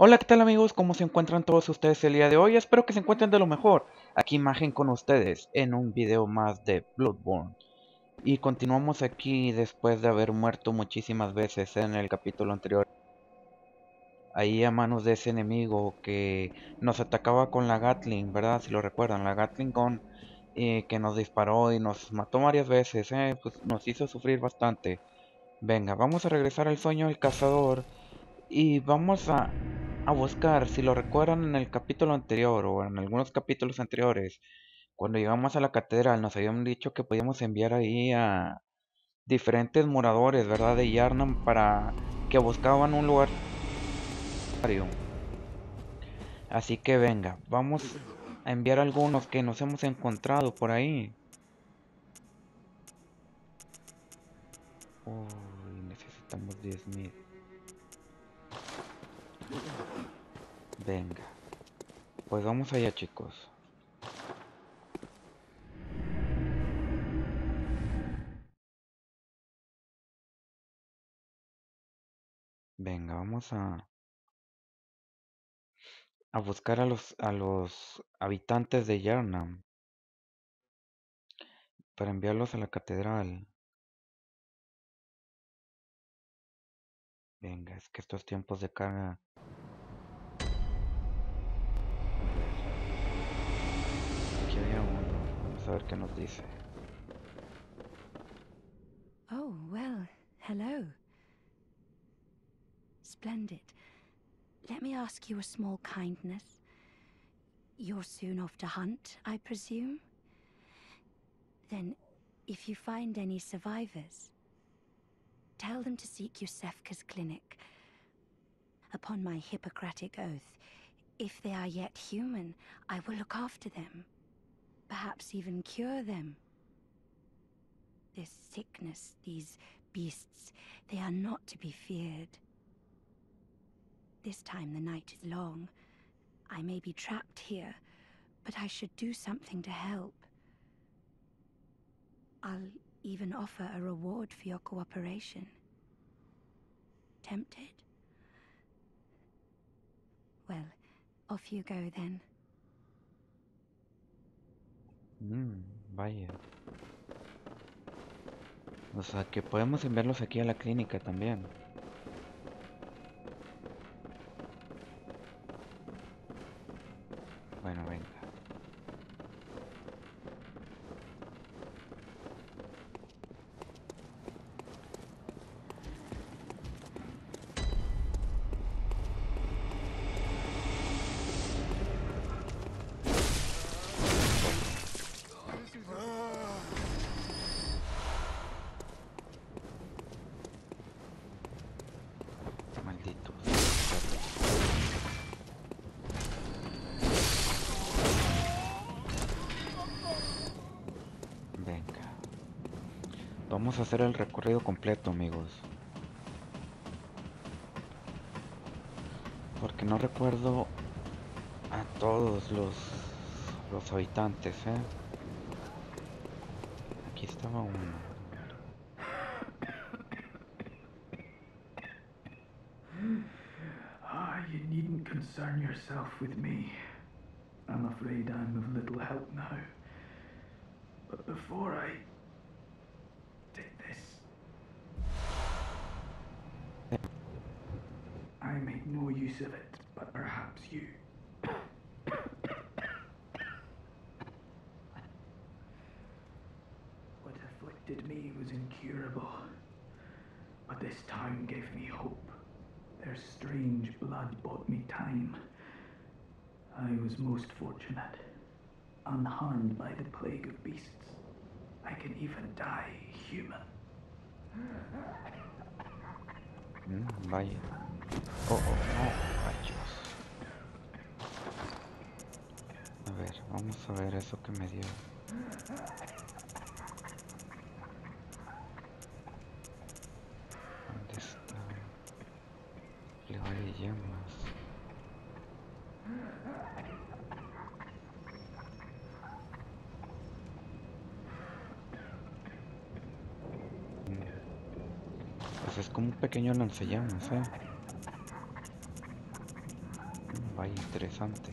Hola, ¿qué tal amigos? ¿Cómo se encuentran todos ustedes el día de hoy? Espero que se encuentren de lo mejor. Aquí Imagen con ustedes en un video más de Bloodborne. Y continuamos aquí después de haber muerto muchísimas veces en el capítulo anterior. Ahí a manos de ese enemigo que nos atacaba con la Gatling, ¿verdad? Si lo recuerdan, la Gatling Gun eh, que nos disparó y nos mató varias veces, ¿eh? Pues nos hizo sufrir bastante. Venga, vamos a regresar al sueño del cazador y vamos a a buscar, si lo recuerdan en el capítulo anterior o en algunos capítulos anteriores, cuando llegamos a la catedral nos habían dicho que podíamos enviar ahí a diferentes moradores, ¿verdad? De Yarnam para que buscaban un lugar. Así que venga, vamos a enviar algunos que nos hemos encontrado por ahí. Uy, necesitamos 10.000. Venga. Pues vamos allá, chicos. Venga, vamos a a buscar a los a los habitantes de Yarnam para enviarlos a la catedral. Venga, es que estos tiempos de carga a ver qué nos dice. Oh, well, hello. Splendid. Let me ask you a small kindness. You're soon off to hunt, I presume? Then, if you find any survivors, tell them to seek Yusefka's clinic. Upon my Hippocratic oath, if they are yet human, I will look after them perhaps even cure them. This sickness, these beasts, they are not to be feared. This time the night is long. I may be trapped here, but I should do something to help. I'll even offer a reward for your cooperation. Tempted? Well, off you go then. Mmm, vaya. O sea, que podemos enviarlos aquí a la clínica también. Bueno, venga. Vamos a hacer el recorrido completo, amigos. Porque no recuerdo a todos los, los habitantes, ¿eh? Aquí estaba uno. Ah, concern yourself with me. I'm afraid I'm of little help now. But before I use of it, but perhaps you. what afflicted me was incurable, but this town gave me hope. Their strange blood bought me time. I was most fortunate, unharmed by the plague of beasts. I can even die human. Mm, vaya. Oh, oh, oh, rayos. A ver, vamos a ver eso que me dio. ¿Dónde está? Le de llamas. Pequeño lanzallamas, ¿eh? Vaya interesante.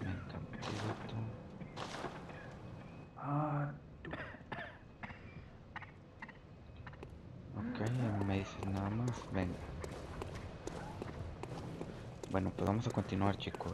Venga, antídoto. Ah, tú- Ok, me dices nada más. Venga. Bueno, pues vamos a continuar, chicos.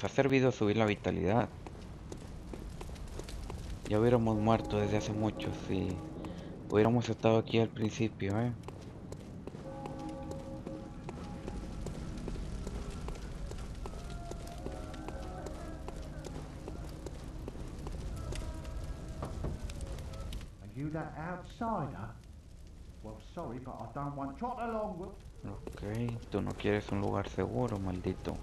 Nos ha servido subir la vitalidad. Ya hubiéramos muerto desde hace mucho si hubiéramos estado aquí al principio, eh. Are you that outsider? Well, sorry, but I don't want trot along with. Ok, tú no quieres un lugar seguro, maldito.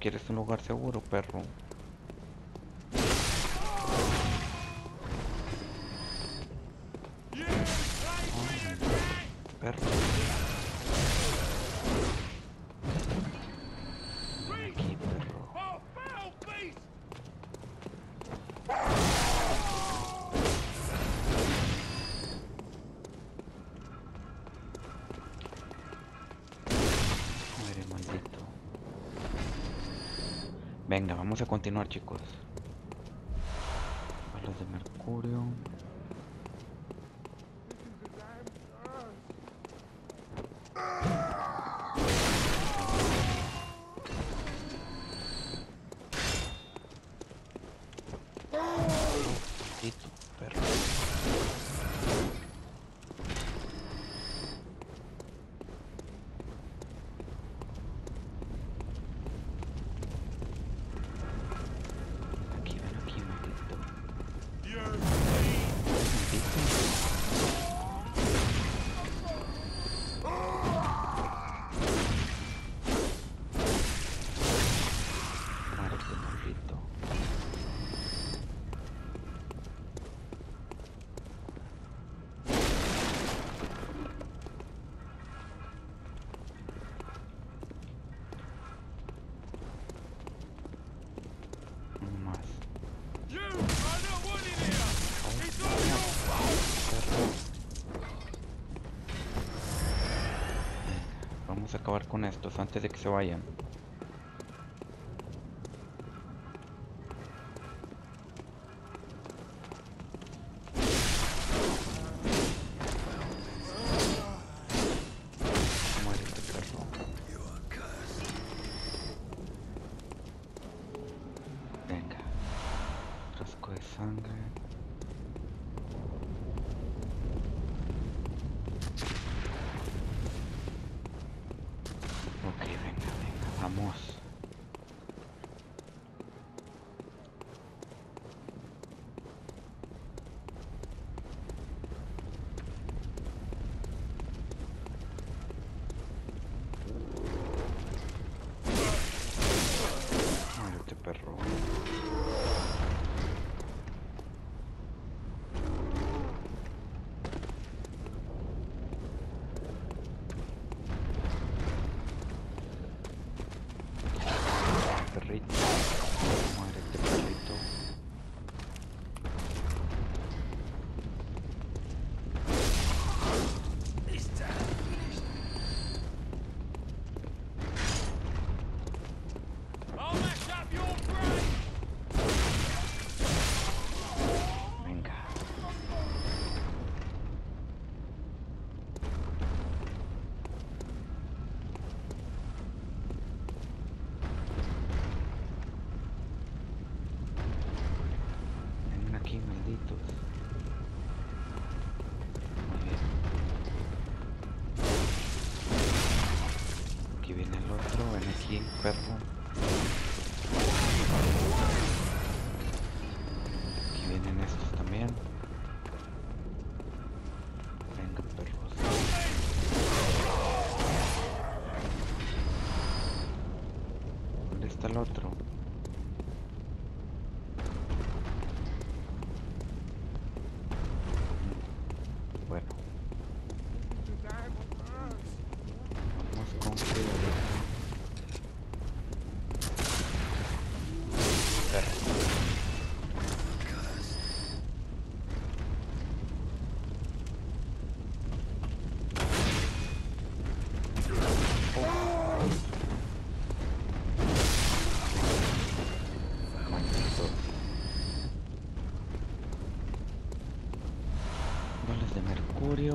Quieres un lugar seguro, perro. Venga, vamos a continuar, chicos. Con estos antes de que se vayan.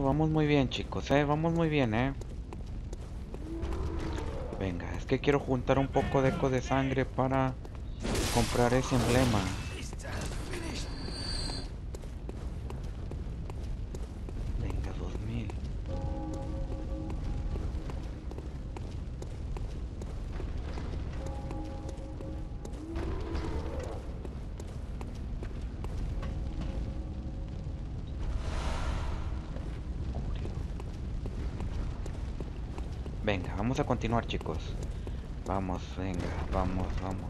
vamos muy bien, chicos, eh. Vamos muy bien, eh. Venga, es que quiero juntar un poco de eco de sangre para comprar ese emblema. vamos a continuar, chicos. Vamos, venga, vamos, vamos.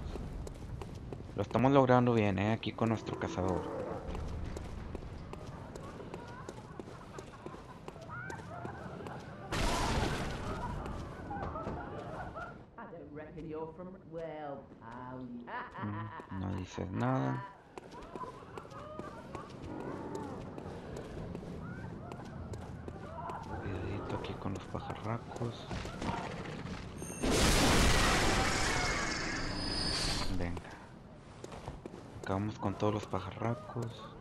Lo estamos logrando bien, ¿eh? Aquí con nuestro cazador. equals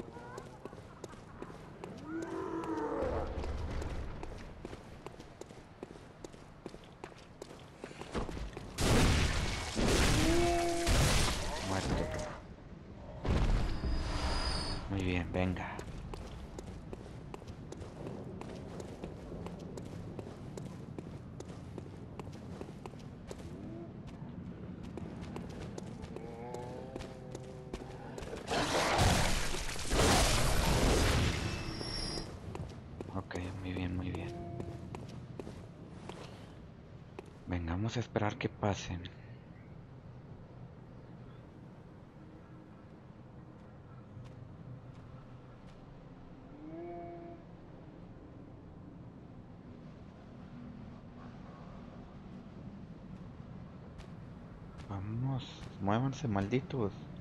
Esperar que pasen. Vamos, muévanse malditos.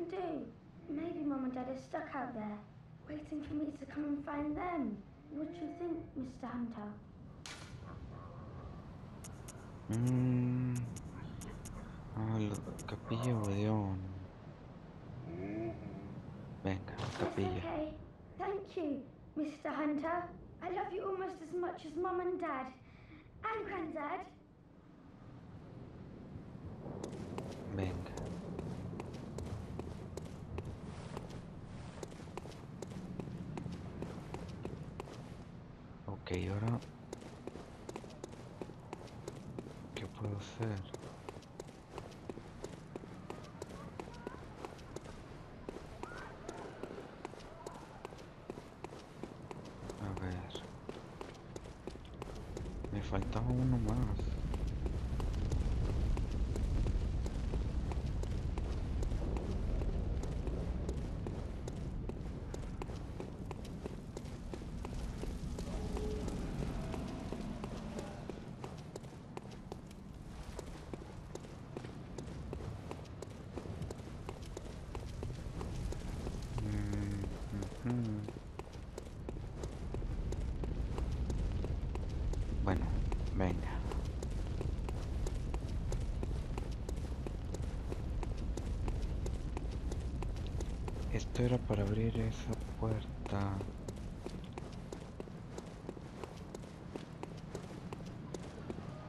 can do. Maybe Mum and Dad are stuck out there, waiting for me to come and find them. What do you think, Mr. Hunter? Hmm. Ah, la capilla Odeón. Venga, capilla. It's okay. Thank you, Mr. Hunter. I love you almost as much as Mum and Dad. And Granddad. Venga. Ok, ahora... ¿Qué puedo hacer? A ver... Me faltaba uno más. Mm, ujú. Bueno, venga. Era para abrir esa puerta.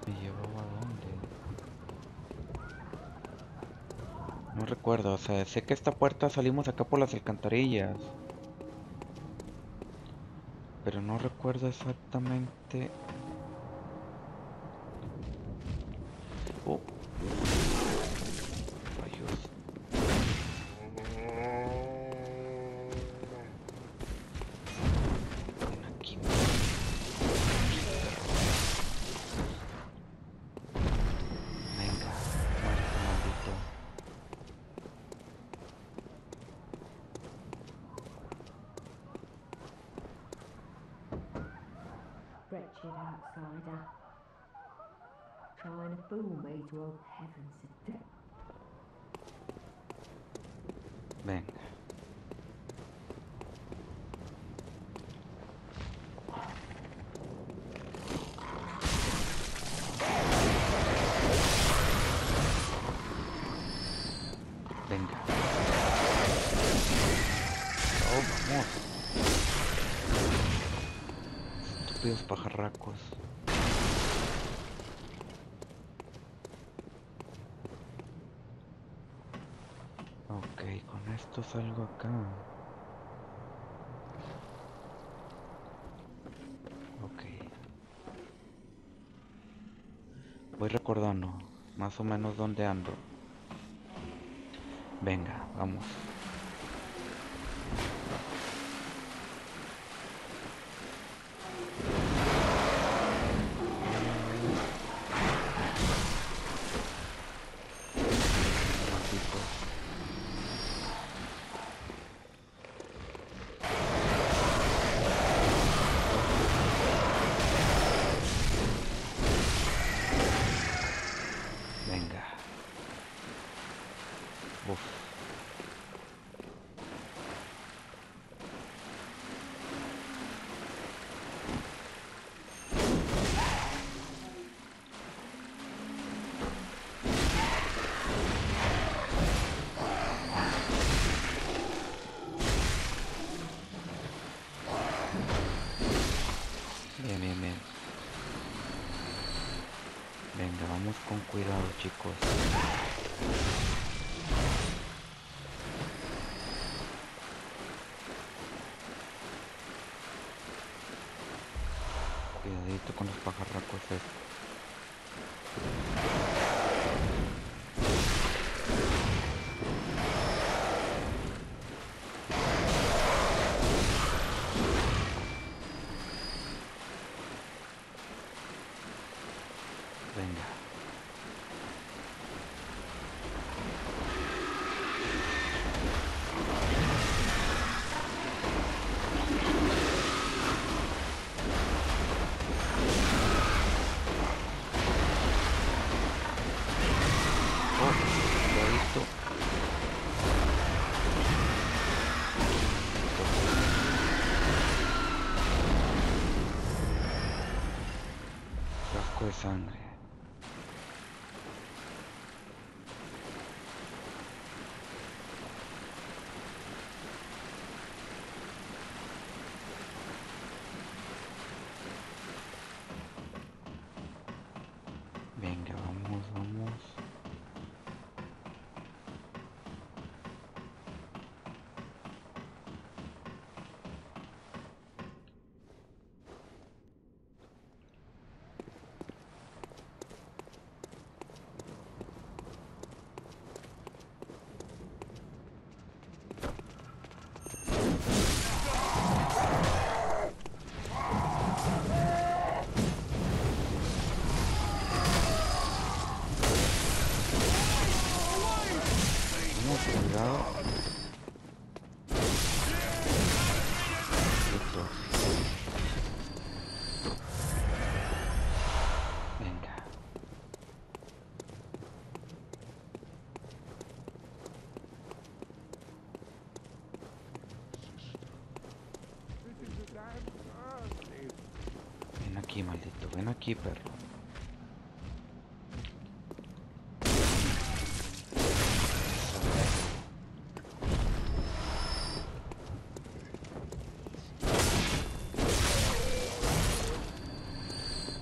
¿Me llevaba a dónde? No recuerdo, o sea, sé que esta puerta salimos acá por las alcantarillas. Pero no recuerdo exactamente. Venga. Venga. Oh, vamos. Estúpidos pajarracos. Con esto salgo acá. Ok. Voy recordando más o menos dónde ando. Venga, vamos. Malditos. Venga. Uf. Bien, bien, bien. Venga, vamos con cuidado, chicos. Cuidadito con los pajarracos. De. Cuidado. Listo. Venga. Ven aquí, maldito. Ven aquí, perro.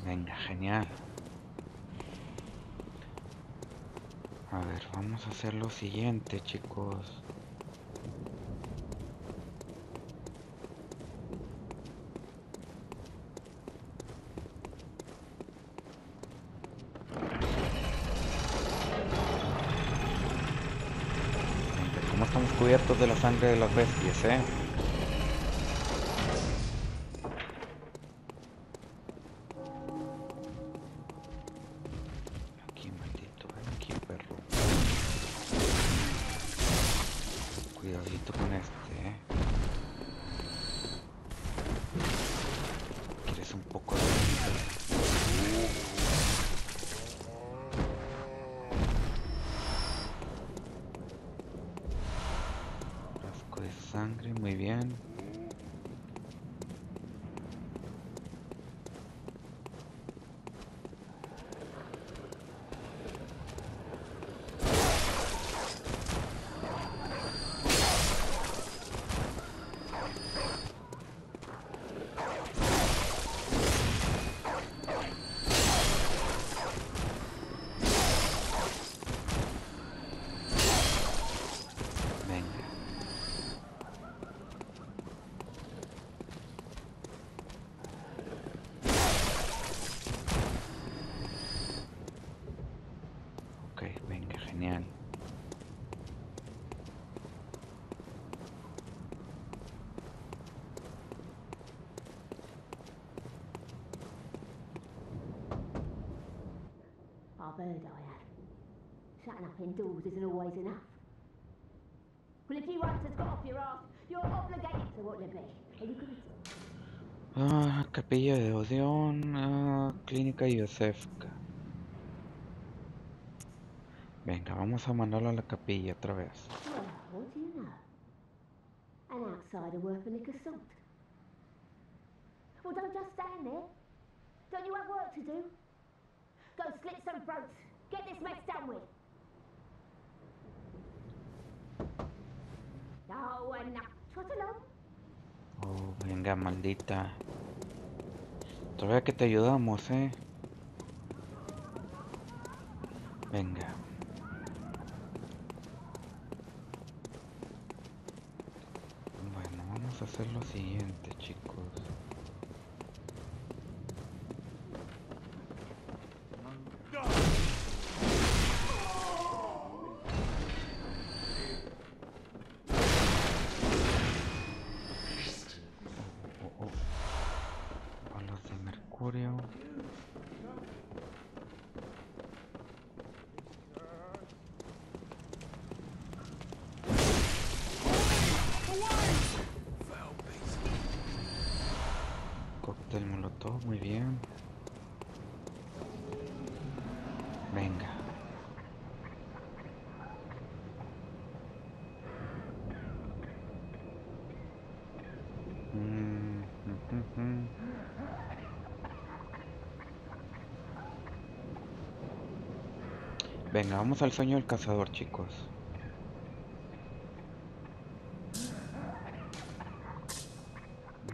Venga, genial. A ver, vamos a hacer lo siguiente, chicos. Venga, ¿Cómo estamos cubiertos de la sangre de las bestias, eh? Indoors isn't always enough. Well, if you once has got off your ass, you're obligated to what to be. You good? Ah, capilla de Odeón, ah, clínica Yosefka. Venga, vamos a mandarlo a la capilla otra vez. Well, what do you know? An outsider worth a lick of salt. Well, don't just stand there. Don't you have work to do? Go slit some throats. Get this mess done with. Oh, venga, maldita. Todavía que te ayudamos, eh. Venga. Bueno, vamos a hacer lo siguiente, chicos. Oh, oh. Balas de mercurio. Cóctel molotov, muy bien. Venga. Mm, mm, mm, mm. Venga, vamos al sueño del cazador, chicos.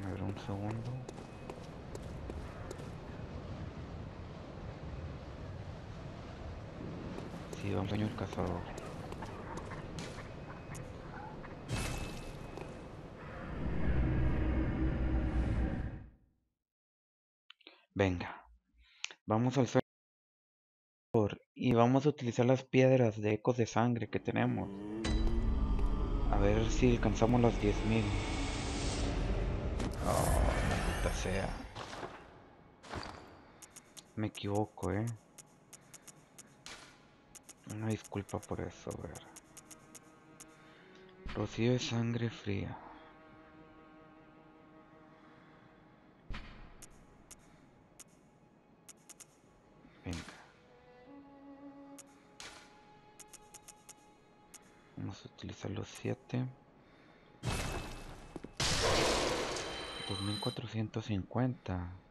A ver, un segundo. Sí, vamos al sueño del cazador. Venga, vamos al sueño vamos a utilizar las piedras de ecos de sangre que tenemos. A ver si alcanzamos las 10.000. Oh, maldita sea. Me equivoco, eh. Una disculpa por eso, a ver. Rocío de sangre fría. 7. 2450.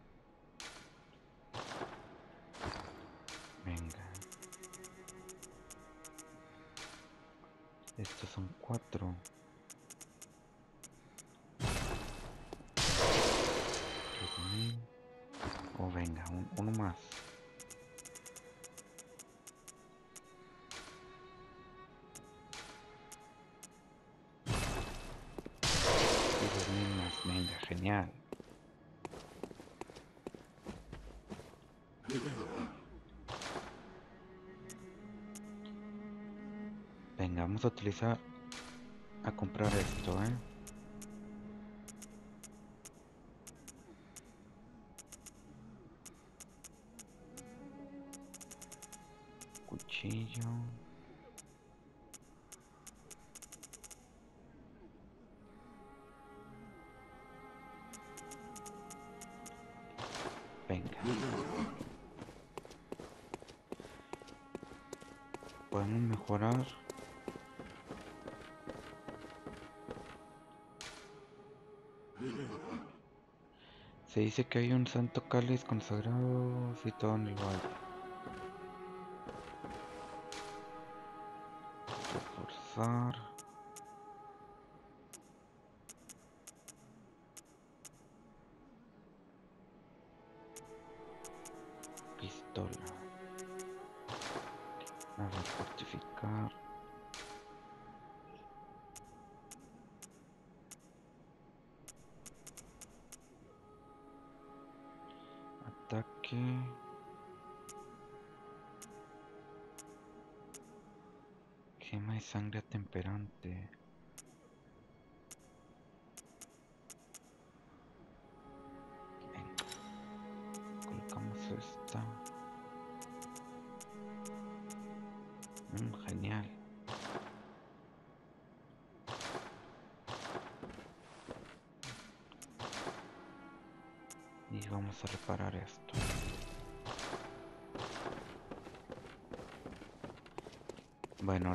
A utilizar a comprar esto, ¿eh? Cuchillo. Venga. Podemos mejorar. Se dice que hay un santo cáliz consagrado situado en el valle. Reforzar.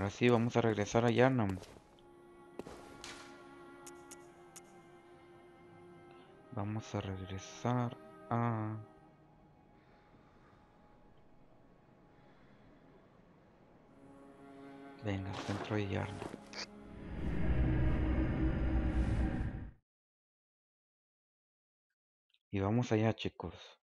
Sí, vamos a regresar a Yarnam. Vamos a regresar a... Venga, centro de Yarnam. Y vamos allá, chicos.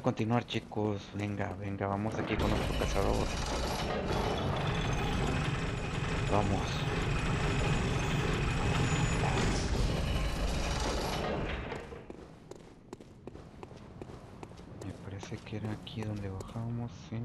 A continuar, chicos. Venga, venga, vamos aquí con nuestro cazador. Vamos. Me parece que era aquí donde bajamos, sí.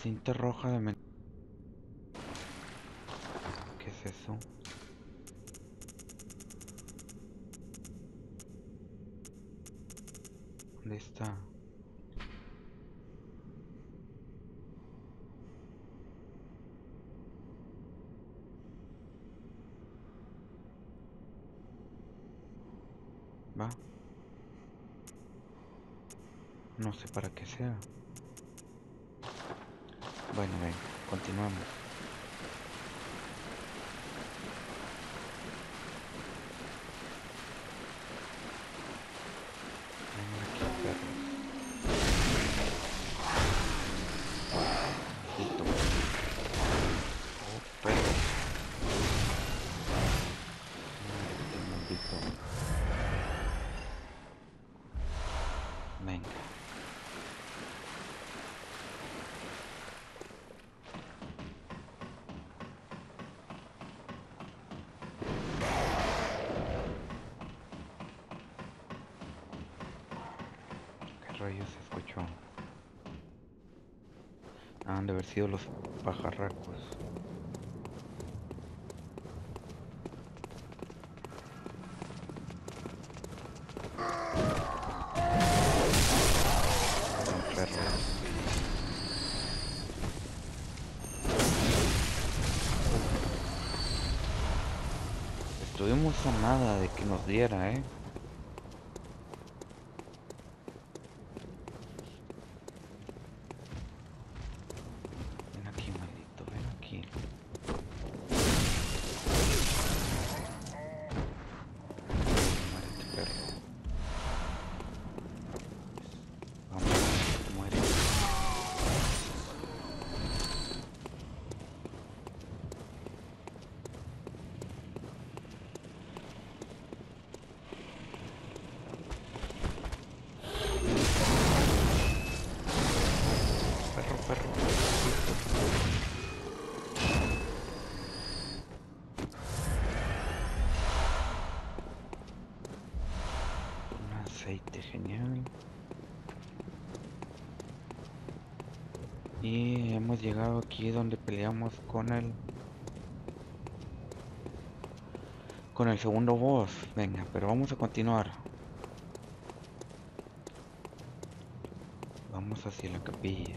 Cinta roja de men... De haber sido los pajarracos. Estuvimos a nada de que nos diera, eh. Aceite genial. Y hemos llegado aquí donde peleamos con el... Con el segundo boss. Venga, pero vamos a continuar. Vamos hacia la capilla.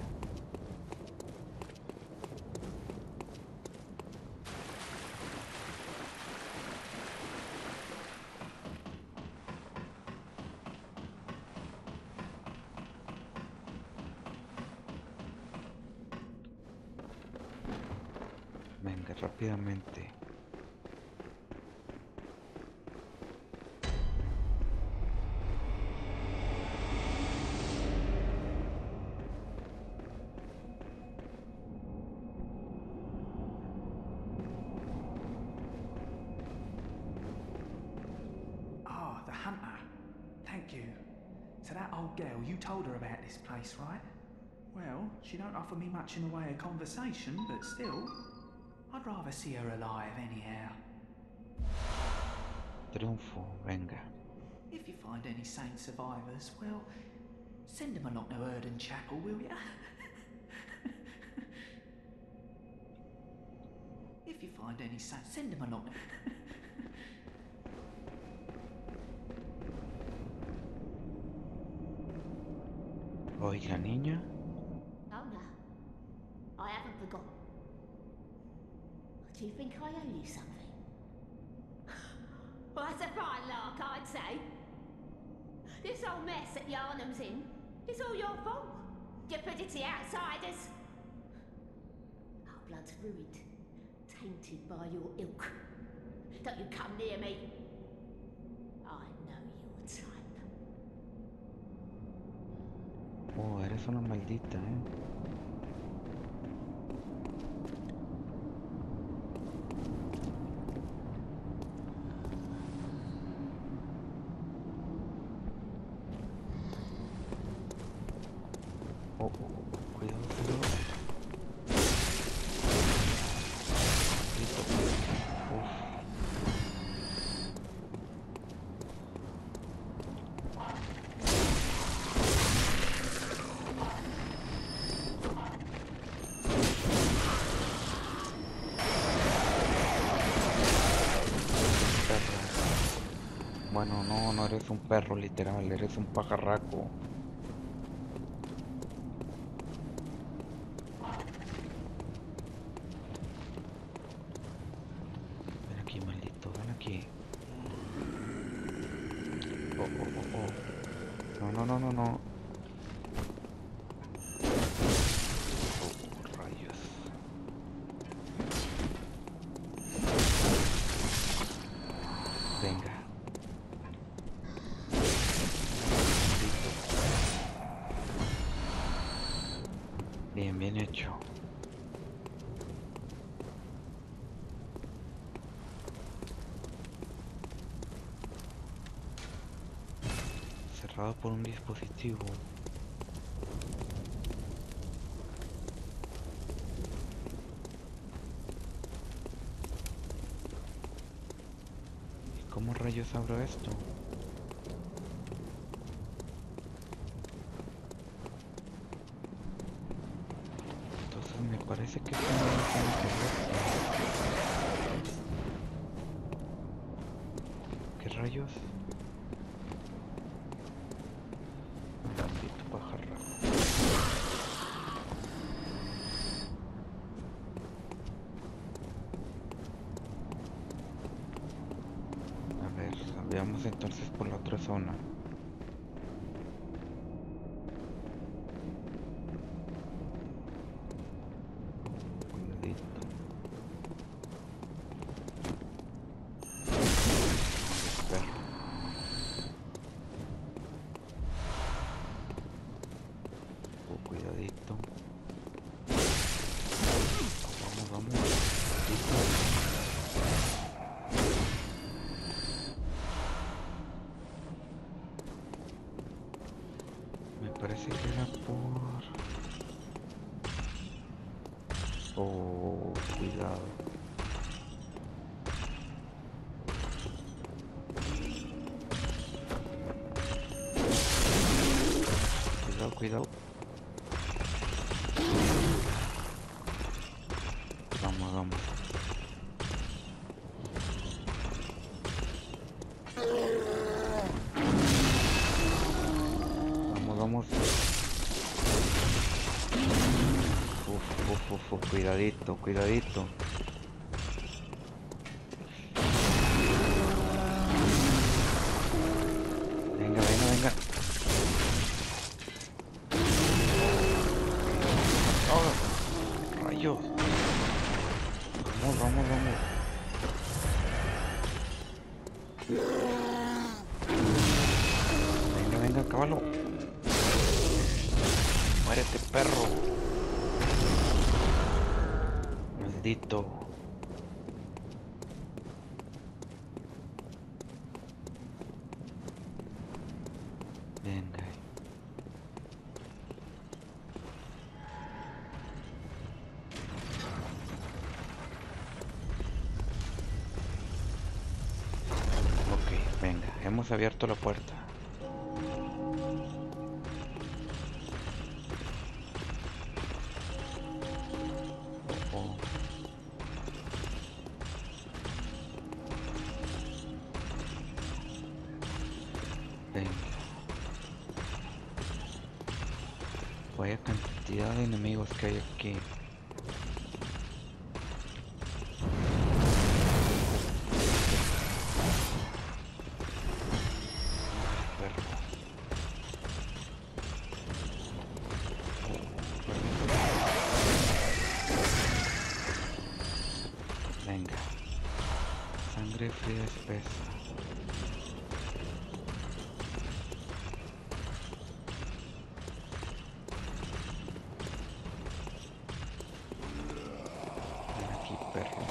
She don't offer me much in the way of conversation, but still, I'd rather see her alive anyhow. Triunfo, venga. If you find any sane survivors, well, send them along to Erden Chapel, will ya? if you find any saints, send them along. Oiga, niña. Oh no, I haven't forgotten. Do you think I owe you something? well, that's a fine lark, I'd say. This whole mess that Yarnum's in is all your fault. Stupidity outsiders. Our blood's ruined, tainted by your ilk. Don't you come near me. I know your type. Oh, eres una maldita, eh. No, eres un perro literal, eres un pajarraco. Ven aquí, maldito, ven aquí. Oh, oh, oh, oh. No, no, no, no, no. Oh, rayos. Venga. Bien, bien hecho. Cerrado por ¿Y cómo rayos abro esto? Entonces me parece que esto no lo tiene que ver. ¿Qué rayos? Maldito pajarraco. A entonces por la otra zona. Venga, venga, venga. Oh, rayos. Vamos, vamos, vamos. Venga, venga, caballo. Muérete, perro. Maldito. Venga. Ok, venga, hemos abierto la puerta. Venga. Sangre fría espesa. Ven aquí, perro.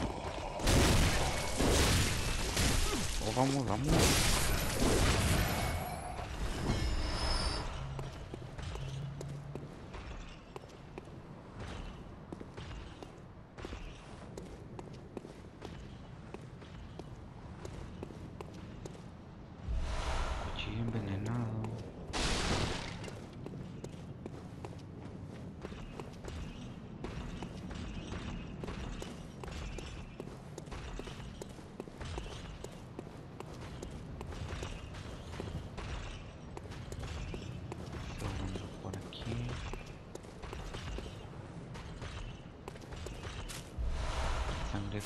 Oh, vamos, vamos. Cuchillo envenenado.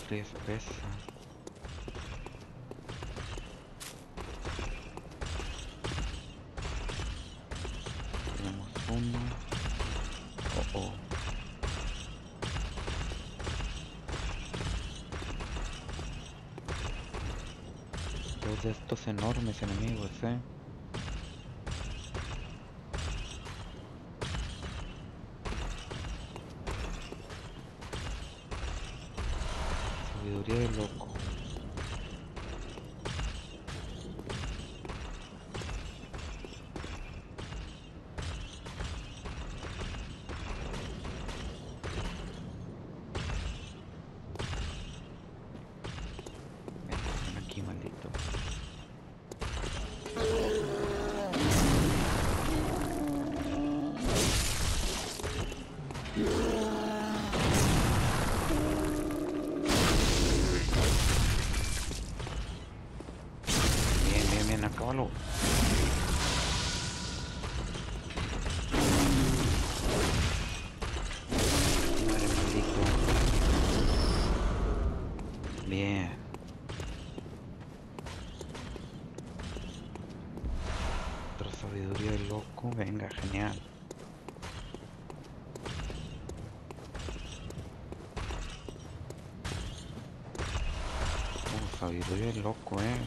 Refri espesa. Tenemos uno. Oh, oh. Dos de estos enormes enemigos, eh. Sabiduría de loco. De loco, eh.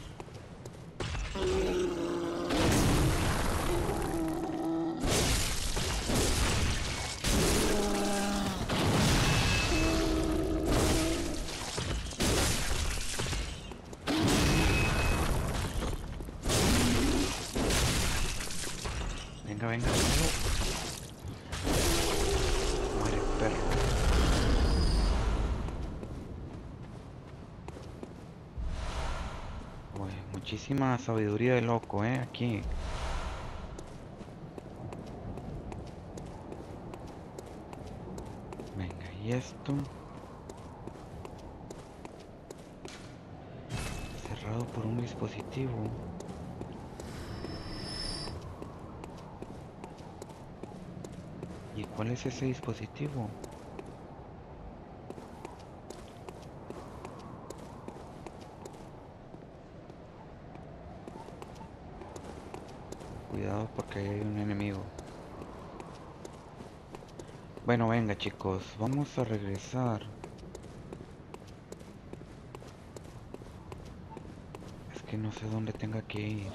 Venga, venga, venga. Muere perro. Uy, muchísima sabiduría de loco, eh, aquí. Venga, y esto. Cerrado por un dispositivo. ¿Y cuál es ese dispositivo? Hay un enemigo. Bueno, venga chicos, vamos a regresar. Es que no sé dónde tenga que ir.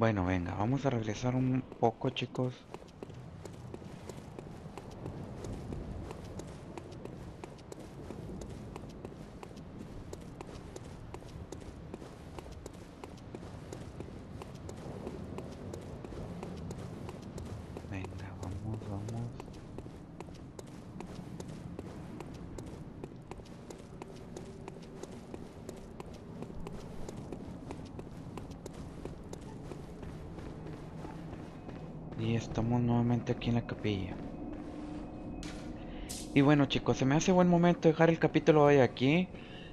Bueno, venga, vamos a regresar un poco, chicos. Venga, vamos, vamos. Y estamos nuevamente aquí en la capilla. Y bueno chicos, se me hace buen momento dejar el capítulo hoy aquí.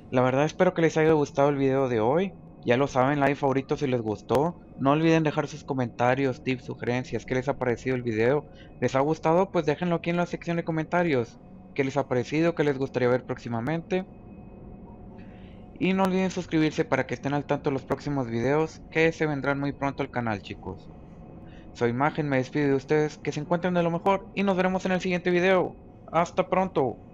La verdad espero que les haya gustado el video de hoy. Ya lo saben, like favorito si les gustó. No olviden dejar sus comentarios, tips, sugerencias, qué les ha parecido el video. ¿Les ha gustado? Pues déjenlo aquí en la sección de comentarios. ¿Qué les ha parecido? ¿Qué les gustaría ver próximamente? Y no olviden suscribirse para que estén al tanto de los próximos videos que se vendrán muy pronto al canal chicos. Soy Imagen, me despido de ustedes, que se encuentren de lo mejor y nos veremos en el siguiente video. Hasta pronto.